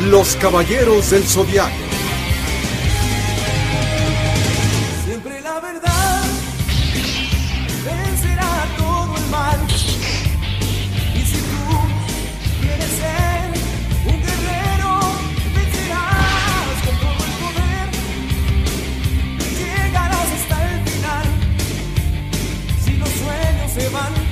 Los Caballeros del Zodiaco. Siempre la verdad vencerá todo el mal. Y si tú quieres ser un guerrero, vencerás con todo el poder. Llegarás hasta el final. Si los sueños se van.